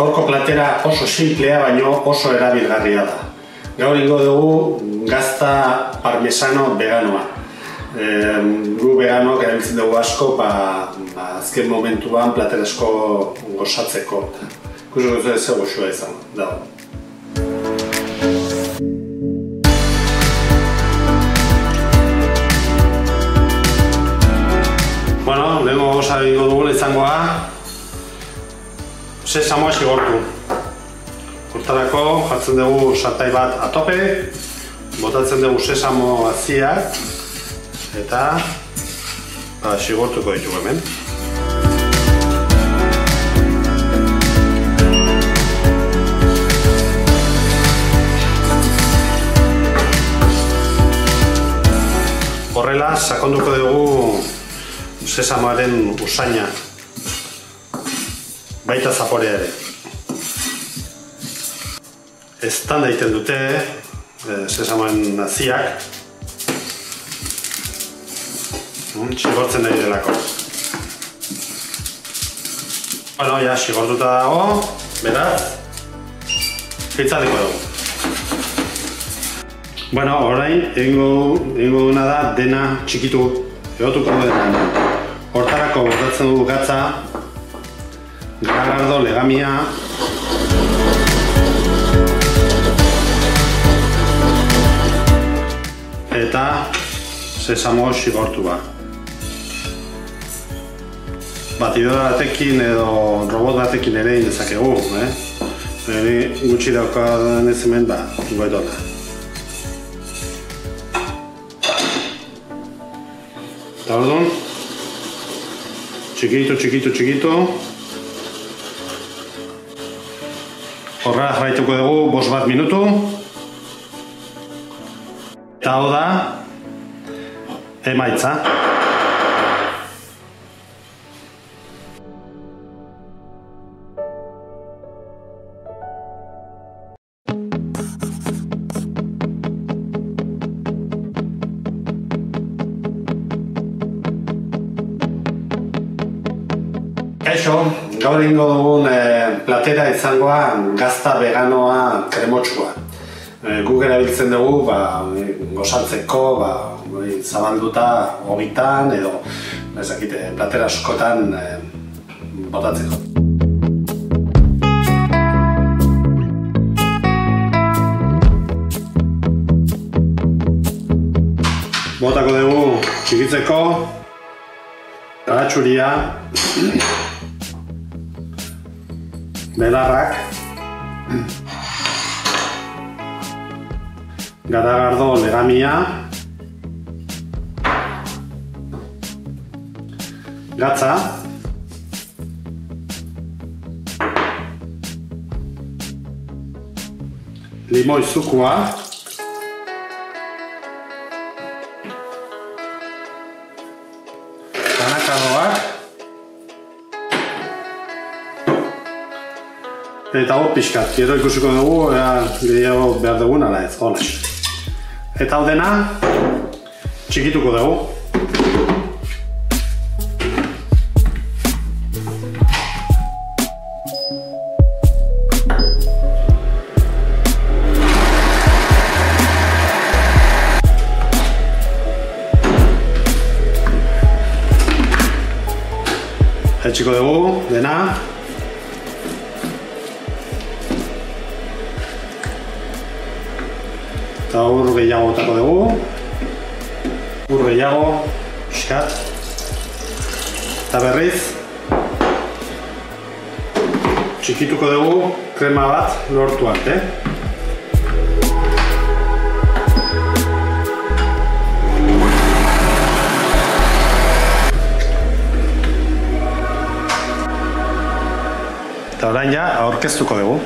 Gaurko platera oso simplea baino oso erabilgarria da. Gaur ingo dugu gazta parmesano veganoa. E, gu vegano erabiltzen dugu asko, ba, ba, azken momentuan platera asko gozatzeko. Ikusi duzu ez goxua izan, da. Bueno, lehenko goza ingo dugu izangoa, sesamoa xigortu. Hortarako jartzen dugu sartai bat atope, botatzen dugu sesamo aziak, eta ba, xigortuko ditugu hemen. Horrela, sakonduko dugu sesamoaren usaina baita zaporea ere. Estan daiten dute e, sesamoen naziak mm, xigortzen delako. Bueno, ja, xigortuta dago, beraz, hitzaliko dugu. Bueno, orain, egingo, egingo duna da dena txikitu, egotuko dena. Hortarako botatzen dugu gatza, Garagardo legamia eta sesamo xigortu ba. Batidora batekin edo robot batekin ere indezakegu, eh? Nire gutxi daukadan ez hemen, ba, goetona. Eta orduan, txikitu, txikitu, txikitu, Horrela jarraituko dugu bos bat minutu. Eta hau da, emaitza. Kaixo, gaur ingo dugun e, platera izangoa gazta veganoa kremotsua. E, guk erabiltzen dugu ba, gozaltzeko, ba, zabalduta hobitan edo ezakite, platera askotan e, botatzeko. Botako dugu txikitzeko, garatxuria, belarrak. Garagardo legamia. Gatza. Limoi zukua Eta hor pixkat, gero ikusiko dugu, ea gehiago behar dugun, ala ez, hola. Eta hau dena, txikituko dugu. Etxiko dugu, dena, eta ur gehiago otako dugu. Ur gehiago pixkat. Eta berriz txikituko dugu krema bat lortu arte. Eta orain ja aurkeztuko dugu